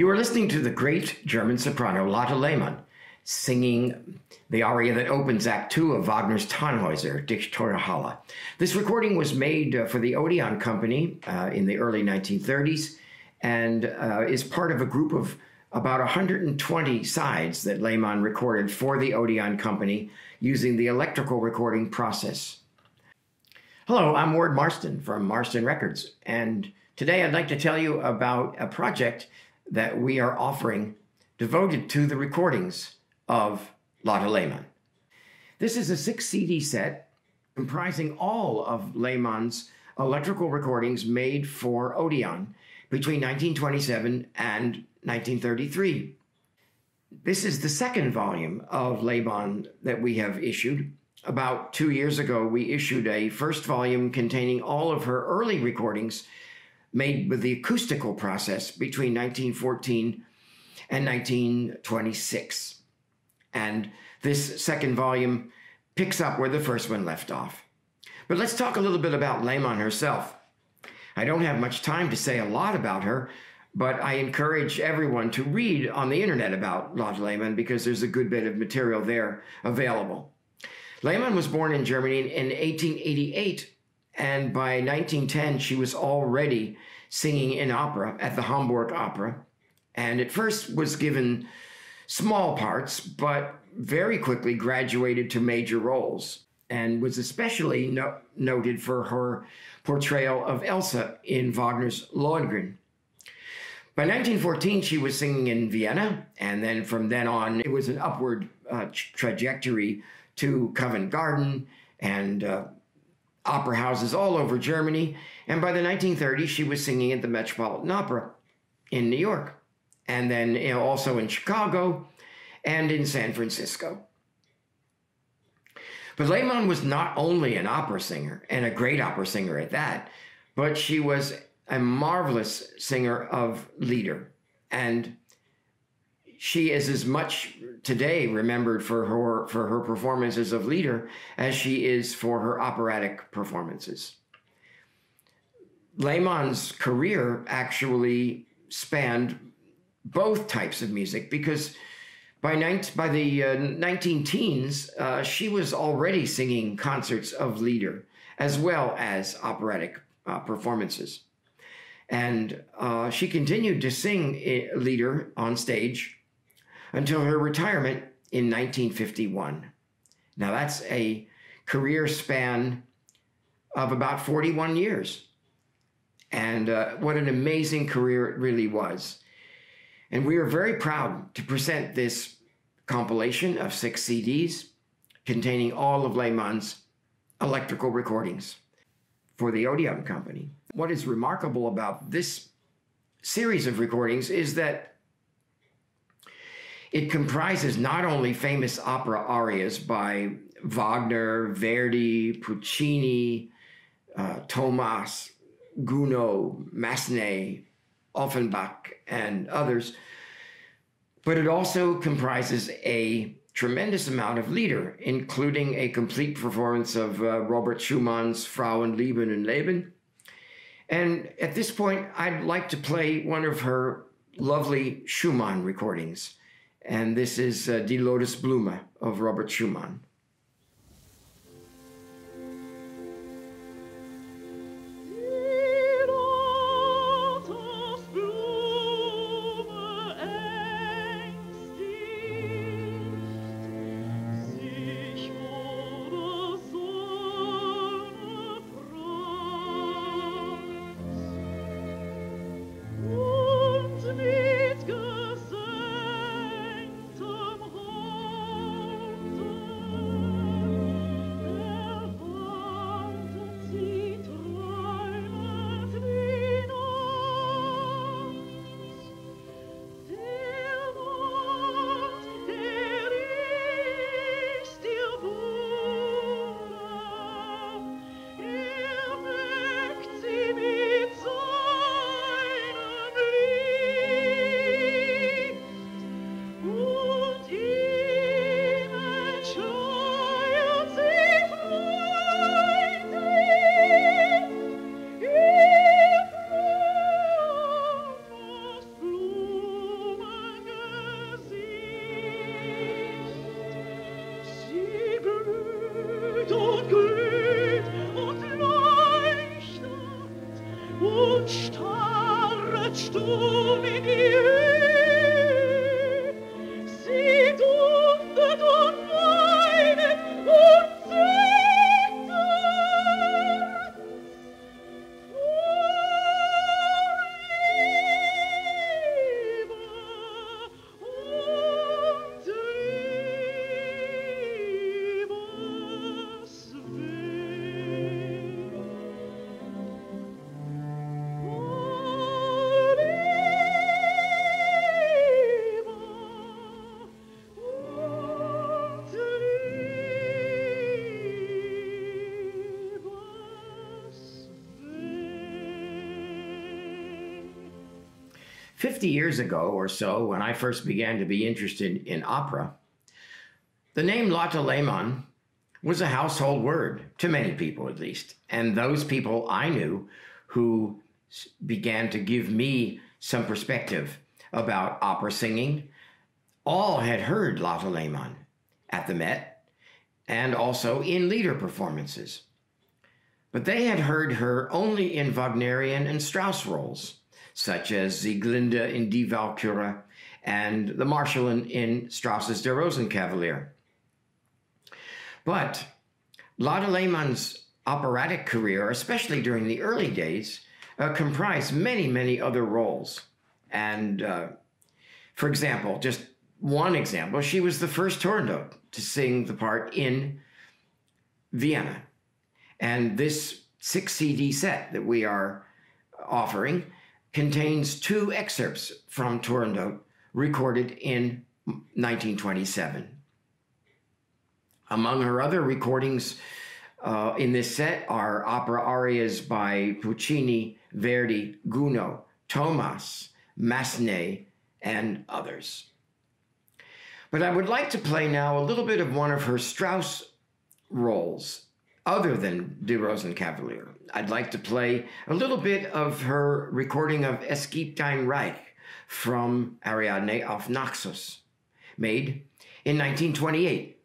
You are listening to the great German soprano Lotte Lehmann singing the aria that opens Act Two of Wagner's Tannhäuser, Dich. This recording was made uh, for the Odeon Company uh, in the early 1930s and uh, is part of a group of about 120 sides that Lehmann recorded for the Odeon Company using the electrical recording process. Hello, I'm Ward Marston from Marston Records, and today I'd like to tell you about a project that we are offering devoted to the recordings of Lotte Lehmann. This is a six CD set comprising all of Lehmann's electrical recordings made for Odeon between 1927 and 1933. This is the second volume of Lehmann that we have issued. About two years ago, we issued a first volume containing all of her early recordings made with the acoustical process between 1914 and 1926. And this second volume picks up where the first one left off. But let's talk a little bit about Lehmann herself. I don't have much time to say a lot about her, but I encourage everyone to read on the internet about Lotte Lehmann because there's a good bit of material there available. Lehmann was born in Germany in 1888 and by 1910, she was already singing in opera at the Hamburg Opera. And at first was given small parts, but very quickly graduated to major roles and was especially no- noted for her portrayal of Elsa in Wagner's Lohengrin. By 1914, she was singing in Vienna, and then from then on, it was an upward uh, trajectory to Covent Garden and uh, opera houses all over Germany. And by the 1930s, she was singing at the Metropolitan Opera in New York, and then you know, also in Chicago and in San Francisco. But Lehmann was not only an opera singer, and a great opera singer at that, but she was a marvelous singer of lieder. And she is as much today remembered for her for her performances of lieder as she is for her operatic performances. Lehmann's career actually spanned both types of music because by, 19, by the uh, 19 teens, uh, she was already singing concerts of lieder as well as operatic uh, performances. And uh, she continued to sing uh, lieder on stage until her retirement in 1951. Now, that's a career span of about 41 years. And uh, what an amazing career it really was. And we are very proud to present this compilation of six CDs containing all of Lehmann's electrical recordings for the Odeon Company. What is remarkable about this series of recordings is that it comprises not only famous opera arias by Wagner, Verdi, Puccini, uh, Thomas, Gounod, Massenet, Offenbach, and others, but it also comprises a tremendous amount of lieder, including a complete performance of uh, Robert Schumann's Frauen lieben und leben. And at this point, I'd like to play one of her lovely Schumann recordings and this is uh, Die Lotusblume of Robert Schumann. 50 years ago or so, when I first began to be interested in opera, the name Lotte Lehmann was a household word to many people, at least. And those people I knew who began to give me some perspective about opera singing all had heard Lotte Lehmann at the Met and also in lieder performances. But they had heard her only in Wagnerian and Strauss roles such as Sieglinde in Die Walküre and the Marschallin in Strauss's Der Rosenkavalier. But Lotte Lehmann's operatic career, especially during the early days, uh, comprised many, many other roles. And uh, for example, just one example, she was the first Turandot to sing the part in Vienna. And this six CD set that we are offering contains two excerpts from Turandot recorded in 1927. Among her other recordings uh, in this set are opera arias by Puccini, Verdi, Gounod, Thomas, Massenet, and others. But I would like to play now a little bit of one of her Strauss roles other than Die Rosenkavalier. I'd like to play a little bit of her recording of Es gibt ein Reich from Ariadne auf Naxos, made in 1928.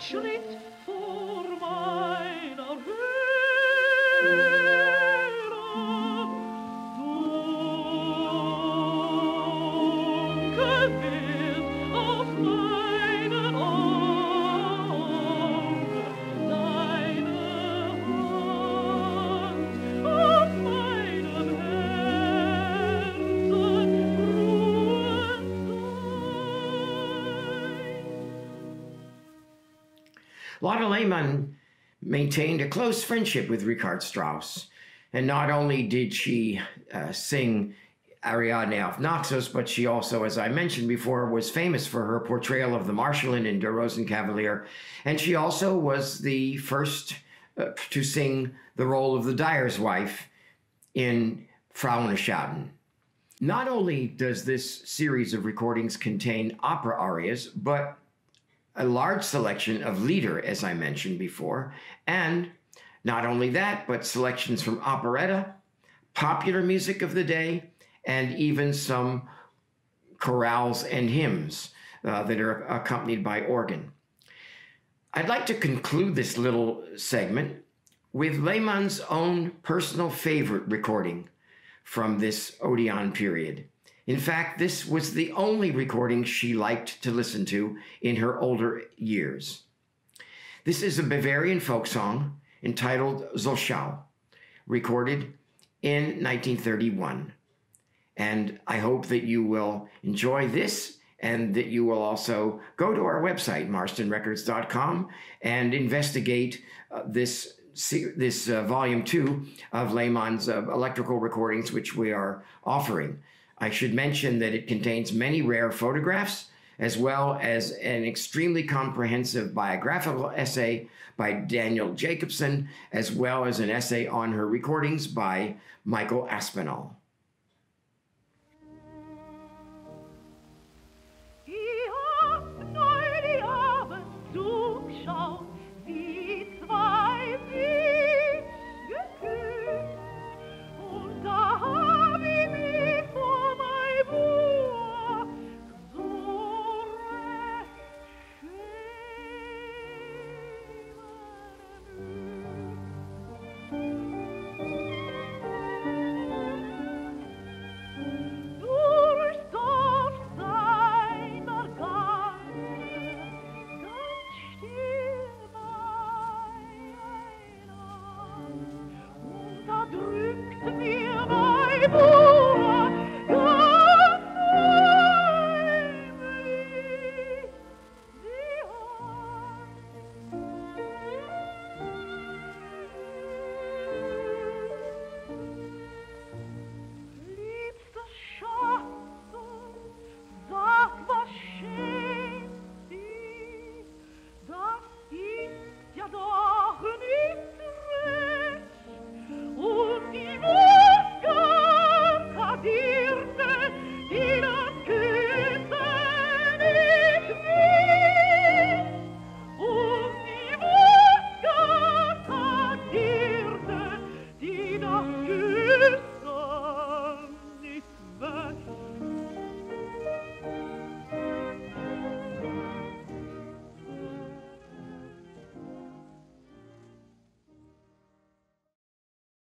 for vor meiner Höhe. Lotte Lehmann maintained a close friendship with Richard Strauss. And not only did she uh, sing Ariadne auf Naxos, but she also, as I mentioned before, was famous for her portrayal of the Marschallin in Der Rosenkavalier. And she also was the first uh, to sing the role of the dyer's wife in Frau ohne Schatten. Not only does this series of recordings contain opera arias, but a large selection of lieder, as I mentioned before, and not only that, but selections from operetta, popular music of the day, and even some chorales and hymns uh, that are accompanied by organ. I'd like to conclude this little segment with Lehmann's own personal favorite recording from this Odeon period. In fact, this was the only recording she liked to listen to in her older years. This is a Bavarian folk song entitled Zollschau, recorded in 1931. And I hope that you will enjoy this and that you will also go to our website, marstonrecords.com, and investigate uh, this this uh, volume two of Lehmann's uh, electrical recordings, which we are offering. I should mention that it contains many rare photographs, as well as an extremely comprehensive biographical essay by Daniel Jacobson, as well as an essay on her recordings by Michael Aspinall.